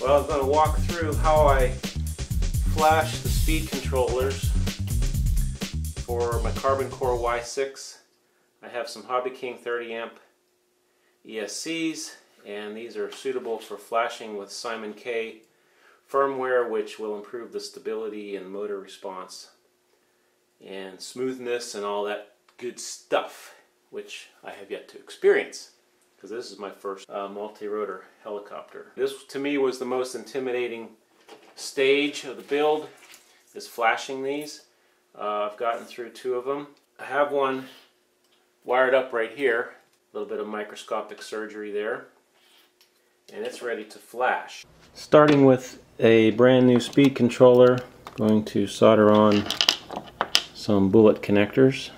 Well, I'm going to walk through how I flash the speed controllers for my CarbonCore Y6. I have some Hobby King 30 amp ESCs and these are suitable for flashing with SimonK firmware which will improve the stability and motor response and smoothness and all that good stuff which I have yet to experience because this is my first uh, multi-rotor helicopter. This to me was the most intimidating stage of the build is flashing these. Uh, I've gotten through two of them. I have one wired up right here, a little bit of microscopic surgery there, and it's ready to flash. Starting with a brand new speed controller, going to solder on some bullet connectors.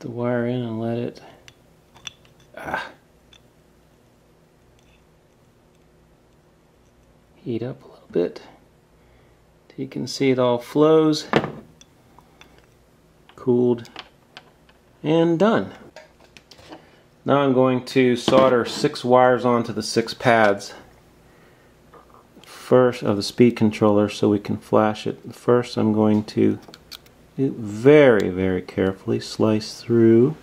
the wire in and let it ah, heat up a little bit. You can see it all flows, cooled, and done. Now I'm going to solder six wires onto the six pads first of the speed controller so we can flash it. First I'm going to very, very carefully slice through.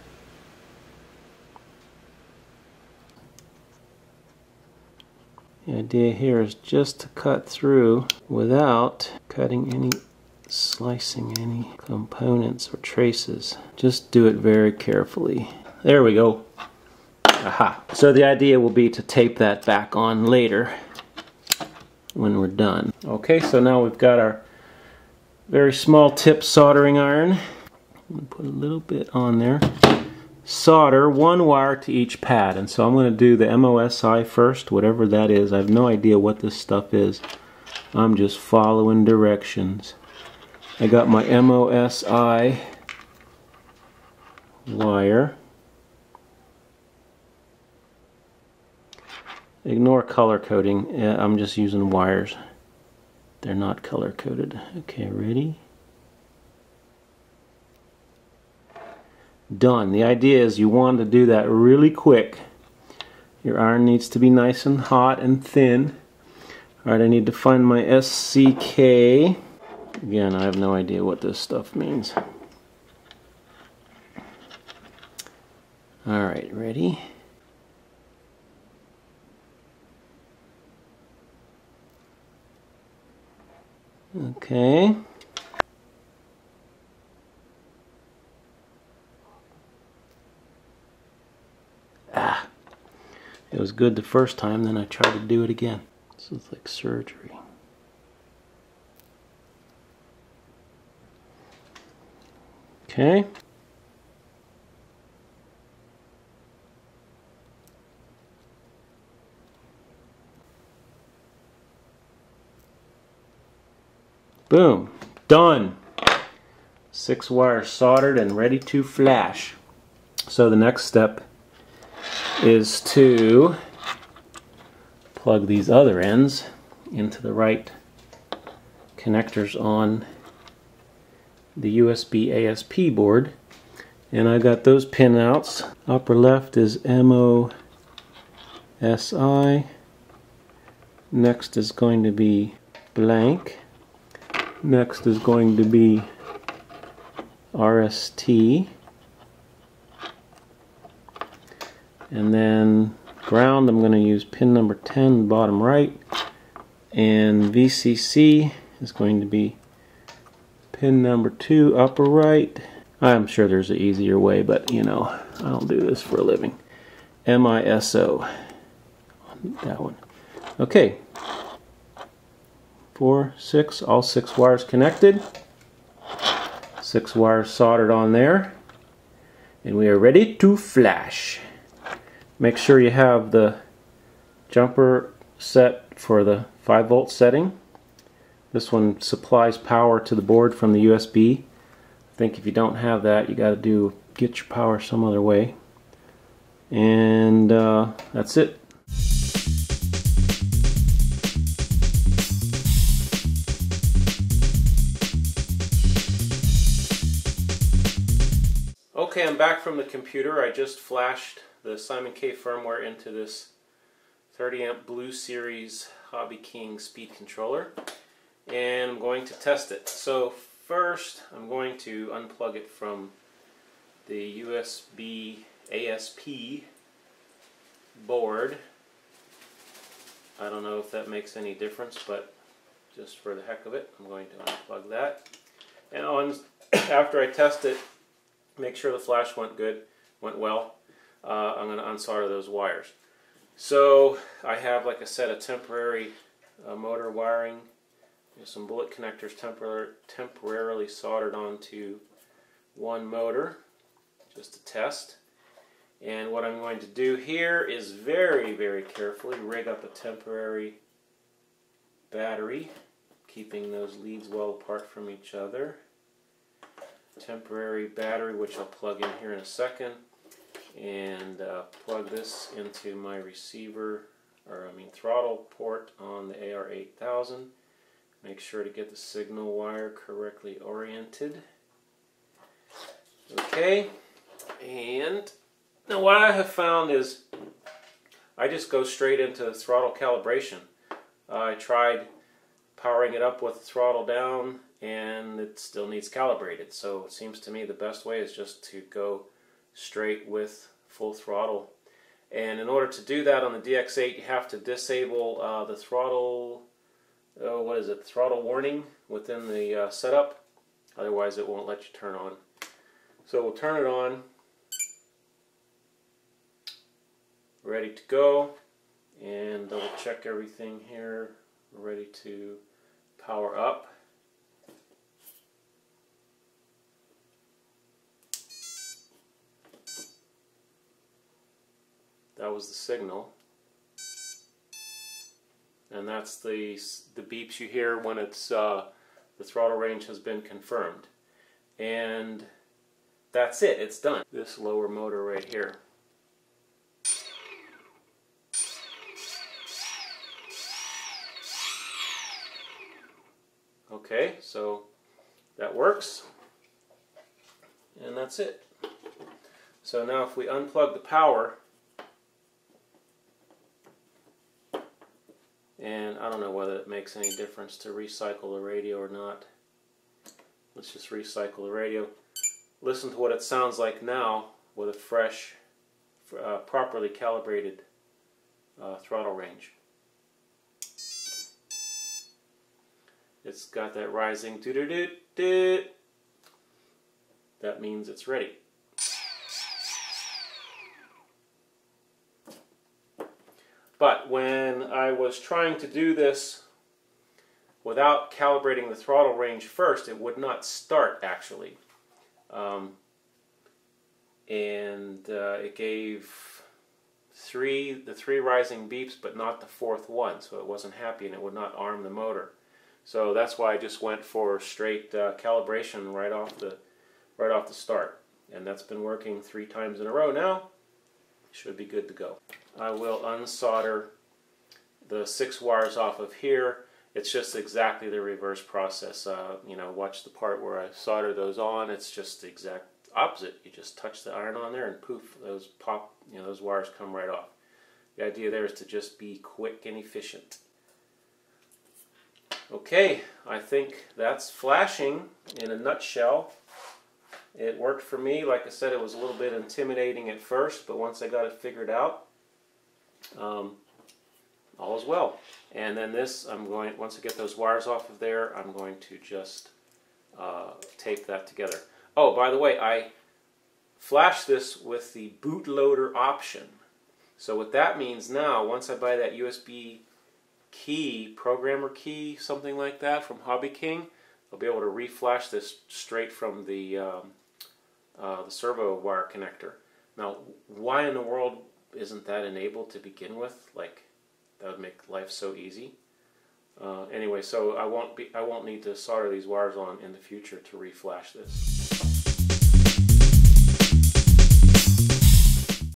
The idea here is just to cut through without cutting any, slicing any components or traces. Just do it very carefully. There we go. Aha. So the idea will be to tape that back on later when we're done. Okay, so now we've got our very small tip soldering iron. Put a little bit on there. Solder one wire to each pad. And so I'm going to do the MOSI first, whatever that is. I have no idea what this stuff is. I'm just following directions. I got my MOSI wire. Ignore color coding. Eh, I'm just using wires. They're not color coded. Okay, ready? Done. The idea is you want to do that really quick. Your iron needs to be nice and hot and thin. Alright, I need to find my SCK. Again, I have no idea what this stuff means. Alright, ready? Okay. Ah. It was good the first time, then I tried to do it again. This is like surgery. Okay. Boom. Done. Six wires soldered and ready to flash. So the next step is to plug these other ends into the right connectors on the USB ASP board and I got those pinouts. Upper left is MOSI. Next is going to be blank. Next is going to be RST. And then ground, I'm going to use pin number 10, bottom right. And VCC is going to be pin number 2, upper right. I'm sure there's an easier way, but you know, I don't do this for a living. MISO. That one. Okay, four, six, all six wires connected. Six wires soldered on there. And we are ready to flash. Make sure you have the jumper set for the 5 volt setting. This one supplies power to the board from the USB. I think if you don't have that, you got to do get your power some other way. And uh, that's it. Back from the computer. I just flashed the SimonK firmware into this 30 amp BlueSeries Hobby King speed controller and I'm going to test it. So first I'm going to unplug it from the USB ASP board. I don't know if that makes any difference but just for the heck of it I'm going to unplug that. And on, after I test it make sure the flash went good, went well, uh, I'm going to unsolder those wires. So I have, like I said, a temporary uh, motor wiring, some bullet connectors tempor temporarily soldered onto one motor, just to test. And what I'm going to do here is very, very carefully rig up a temporary battery, keeping those leads well apart from each other. Temporary battery, which I'll plug in here in a second. And uh, plug this into my receiver or I mean throttle port on the AR8000 make sure to get the signal wire correctly oriented. Okay and now what I have found is I just go straight into throttle calibration. Uh, I tried powering it up with throttle down and it still needs calibrated so it seems to me the best way is just to go straight with full throttle. And in order to do that on the DX8, you have to disable uh, the throttle, oh, what is it, throttle warning within the uh, setup. Otherwise, it won't let you turn on. So we'll turn it on. Ready to go. And double check everything here. Ready to power up. That was the signal. And that's the, the beeps you hear when it's uh, the throttle range has been confirmed. And that's it, it's done. This lower motor right here. Okay, so that works. And that's it. So now if we unplug the power, and I don't know whether it makes any difference to recycle the radio or not. Let's just recycle the radio. Listen to what it sounds like now with a fresh, uh, properly calibrated uh, throttle range. It's got that rising doo doo doo doo. That means it's ready. When I was trying to do this without calibrating the throttle range first, it would not start actually. Um, and uh, it gave three the three rising beeps but not the fourth one so it wasn't happy and it would not arm the motor so that's why I just went for straight uh, calibration right off the right off the start and that's been working three times in a row now should be good to go. I will unsolder the six wires off of here. It's just exactly the reverse process. Uh, you know, watch the part where I solder those on. It's just the exact opposite. You just touch the iron on there and poof, those pop, you know, those wires come right off. The idea there is to just be quick and efficient. Okay, I think that's flashing in a nutshell. It worked for me. Like I said, it was a little bit intimidating at first, but once I got it figured out, um, all is well. And then this, I'm going, once I get those wires off of there, I'm going to just uh, tape that together. Oh, by the way, I flashed this with the bootloader option. So what that means now, once I buy that USB key, programmer key, something like that from Hobby King, I'll be able to reflash this straight from the um, uh, the servo wire connector. Now, why in the world isn't that enabled to begin with? Like, that would make life so easy. Uh, anyway, so I won't be I won't need to solder these wires on in the future to reflash this.